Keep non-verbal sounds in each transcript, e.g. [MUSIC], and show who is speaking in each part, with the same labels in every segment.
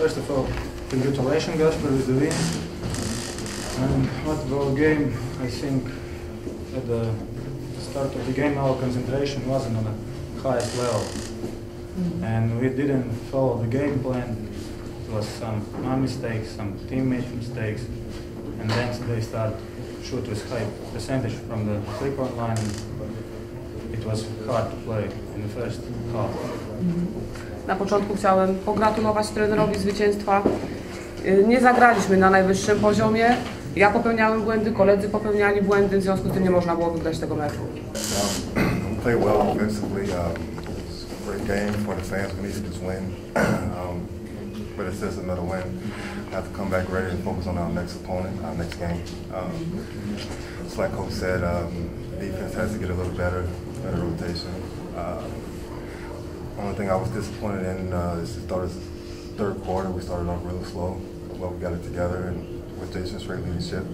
Speaker 1: First of all, congratulations, Gasper, with the win. And what about the game? I think at the start of the game, our concentration wasn't on the highest level, mm. and we didn't follow the game plan. It was some my mistakes, some teammate mistakes, and then they start shoot with high percentage from the three-point line. It was hard to play in the first half.
Speaker 2: Na początku chciałem pogratulować trenerowi zwycięstwa. Y, Nie zagraliśmy na najwyższym poziomie. Ja popełniałem błędy, koledzy popełniali błędy, w związku z tym nie można było wygrać tego meczu.
Speaker 3: Um, play well offensively. Um, it's a great game for the fans. We need to just win. [CLEARS THROAT] um, but it's just another win. Have to come back ready and focus on our next opponent, our next game. Um, just like Coach said, um, defense has to get a little better, better rotation. Uh, only thing I was disappointed in uh, is the start third quarter. We started off really slow, but we got it together, and with Jason Strait leadership,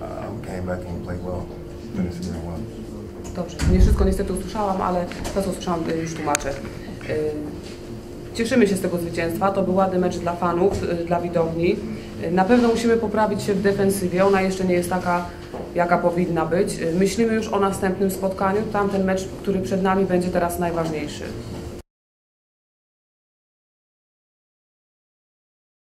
Speaker 3: uh, we came back and played well. Finished the game well.
Speaker 2: Dobrze, nie wszystko niestety usłyszałam, ale to co usłyszałam już tłumaczę. Y, Cieszymy się z tego zwycięstwa, to był ładny mecz dla fanów, y, dla widowni. Y, Na pewno musimy poprawić się w defensywie, ona jeszcze nie jest taka, jaka powinna być. Myślimy już o następnym spotkaniu, tamten mecz, który przed nami będzie teraz najważniejszy.